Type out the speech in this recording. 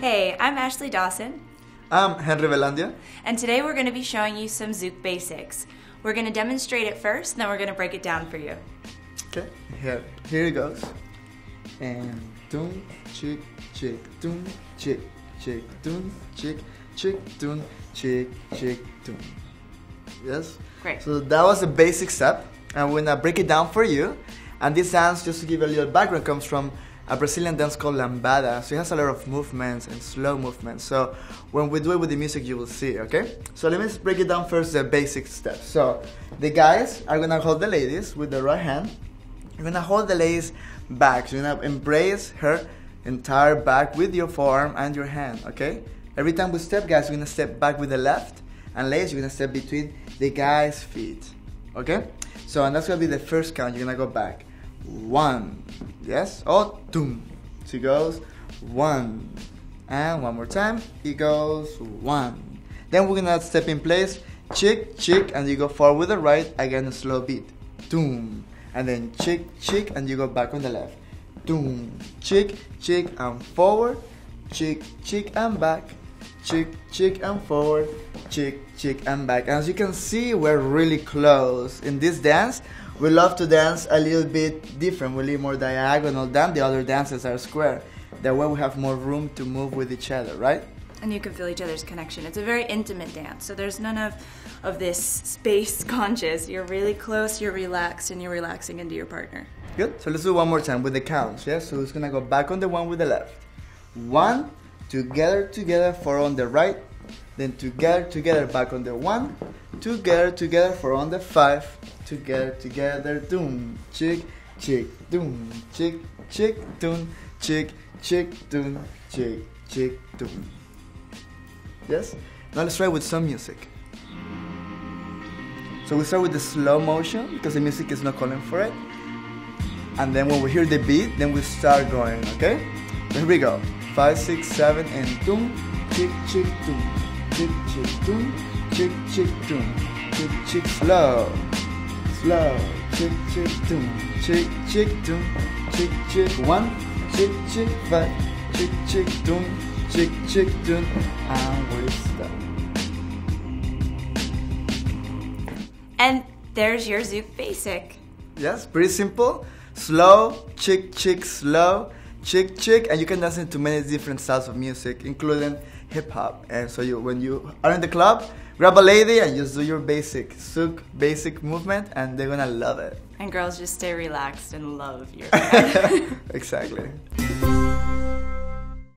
Hey, I'm Ashle Dawson, I'm Henry Velandia. and today we're going to be showing you some Zouk basics. We're going to demonstrate it first, then we're going to break it down for you. Okay, here, here it goes. And doom, chick, chick, doom, chick, chick, doom, chick, chick, doom, chick, chick, doom. Yes? Great. So that was the basic step, and we're gonna break it down for you. And this dance, just to give a little background, comes from a Brazilian dance called lambada. So it has a lot of movements and slow movements. So when we do it with the music, you will see. Okay. So let me break it down first. The basic steps. So the guys are gonna hold the ladies with the right hand. You're gonna hold the ladies back. You're gonna embrace her entire back with your forearm and your hand. Okay. Every time we step, guys, we're gonna step back with the left, and ladies, you're gonna step between the guys' feet. Okay. So and that's gonna be the first count. You're gonna go back. One. Yes. Oh, doom. She goes one. And one more time. He goes one. Then we're gonna step in place. Chick, chick, and you go forward with the right. Again, a slow beat. Doom. And then chick, chick, and you go back on the left. Doom. Chick, chick, and forward. Chick, chick, and back. Chick, chick, and forward. Chick, chick, and back. As you can see, we're really close. In this dance, we love to dance a little bit different. We live more diagonal than the other dances are square. That way we have more room to move with each other, right? And you can feel each other's connection. It's a very intimate dance, so there's none of, of this space conscious. You're really close, you're relaxed, and you're relaxing into your partner. Good. So let's do one more time with the counts. Yeah. So it's gonna go back on the one with the left. One, together, together, four on the right. Then together, together, back on the one. Together, together, four on the five. Together, together, doom, chick, chick, doom, chick, chick, doom, chick, chick, doom, chick, chick, doom. Yes. Now let's try with some music. So we start with the slow motion because the music is not calling for it. And then when we hear the beat, then we start going, okay? Here we go. Five, six, seven, and doom, chick, chick, doom, chick, chick, doom, chick, chick, doom, chick, chick, slow, slow, chick, chick, doom, chick, chick, doom, chick, chick, one, chick, chick, five, chick, chick, doom, chick, chick, doom, and we stop. And there's your Zouk basic. Yes, pretty simple. Slow, chick, chick, slow, chick, chick, and you can dance to many different styles of music, including hip hop. And so you, when you are in the club, grab a lady and just do your basic Zouk basic movement, and they're gonna love it. And girls just stay relaxed and love your exactly.